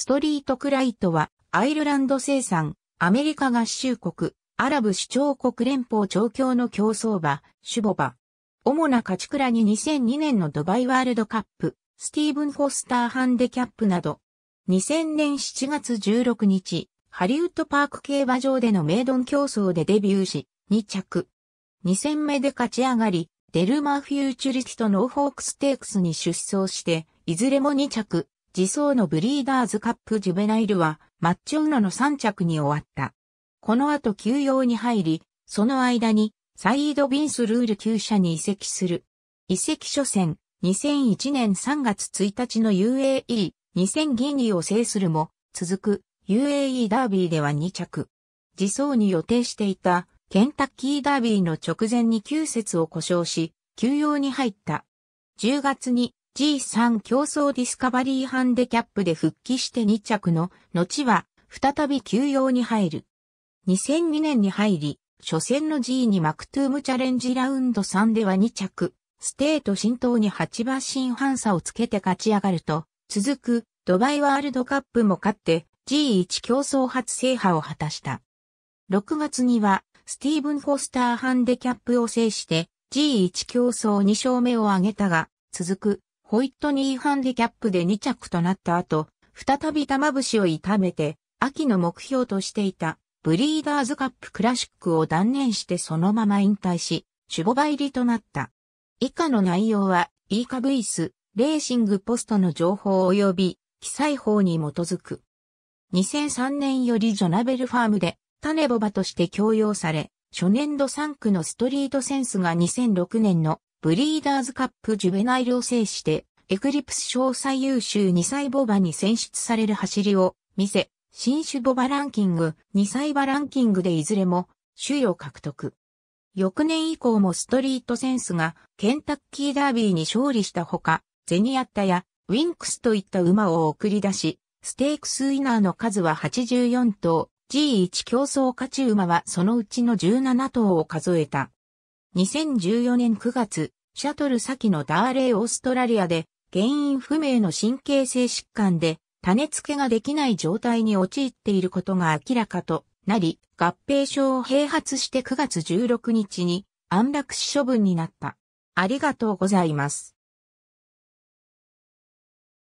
ストリートクライはアイルランド生産、アメリカ合衆国、アラブ首長国連邦調教の競走馬、シュボバ。主な勝ち鞍に2002年のドバイワールドカップ、スティーブン・フォスターハンデキャップなど、2000年7月16日、ハリウッドパーク競馬場でのメイドン競走でデビューし、2着。2戦目で勝ち上がり、デルマーフューチュリティとノーフォークステークスに出走して、いずれも2着、自走のブリーダーズカップジュベナイルは、マッチョウノの3着に終わった。この後休養に入り、その間に、サイード・ビンスルール厩舎に移籍する。移籍初戦、2001年3月1日の UAE、2000ギニーを制するも、続く UAE ダービーでは2着。自走に予定していたケンタッキーダービーの直前に9節を故障し、休養に入った。10月に G3 競争ディスカバリーハンデキャップで復帰して2着の後は再び休養に入る。2002年に入り、初戦の G にマクトゥームチャレンジラウンド3では2着、ステートシントに8馬身半差をつけて勝ち上がると、続くドバイワールドカップも勝って G1 競争初制覇を果たした。6月にはスティーブン・フォスターハンデキャップを制して G1 競争2勝目を挙げたが、続くホイットニーハンデキャップで2着となった後、再び玉節を痛めて、秋の目標としていたブリーダーズカップクラシックを断念してそのまま引退し、守護場入りとなった。以下の内容は、イーカブイス、レーシングポストの情報及び、記載法に基づく。2003年よりジョナベルファームで種ボバとして供用され、初年度3区のストリートセンスが2006年のブリーダーズカップジュベナイルを制して、エクリプス賞最優秀2歳ボバに選出される走りを見せ、新種ボバランキング、2歳馬ランキングでいずれも首位を獲得。翌年以降もストリートセンスがケンタッキーダービーに勝利したほか、ゼニアッタやウィンクスといった馬を送り出し、ステークスウィナーの数は84頭、G1 競争勝ち馬はそのうちの17頭を数えた。2014年9月、シャトル先のダーレイオーストラリアで原因不明の神経性疾患で種付けができない状態に陥っていることが明らかとなり、合併症を併発して9月16日に安楽死処分になった。ありがとうございます。